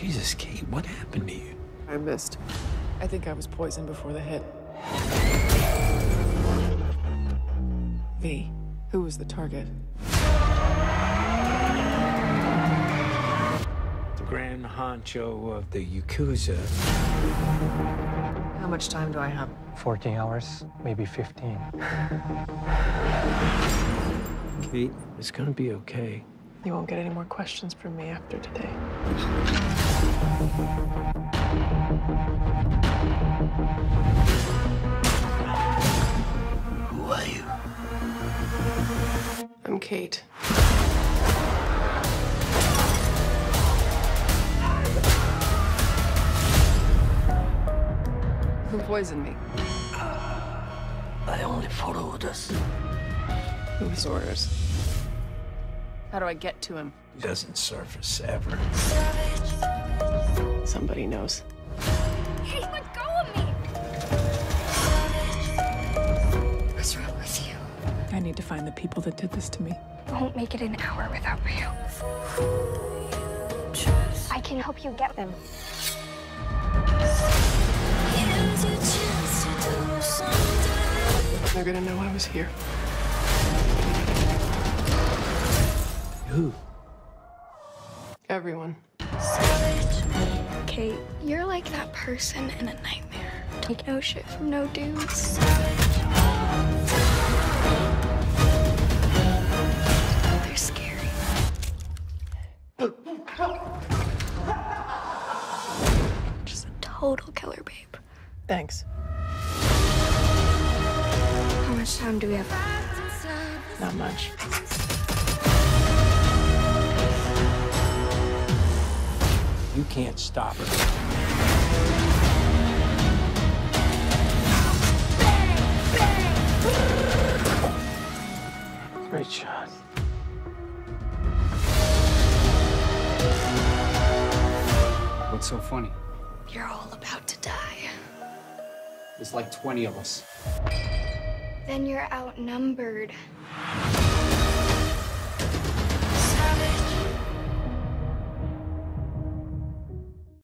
Jesus, Kate, what happened to you? I missed. I think I was poisoned before the hit. V, who was the target? The grand honcho of the Yakuza. How much time do I have? 14 hours, maybe 15. Kate, it's gonna be okay. You won't get any more questions from me after today. Who are you? I'm Kate. Who poisoned me? Uh, I only followed us. Whose orders? How do I get to him? He doesn't surface ever. Somebody knows. Hey, let go of me! What's wrong with you? I need to find the people that did this to me. Won't make it an hour without you. I can help you get them. They're gonna know I was here. Who? Everyone. Kate, you're like that person in a nightmare. Take no shit from no dudes. They're scary. Just a total killer, babe. Thanks. How much time do we have? Not much. Can't stop her. Great shot. What's so funny? You're all about to die. There's like 20 of us. Then you're outnumbered.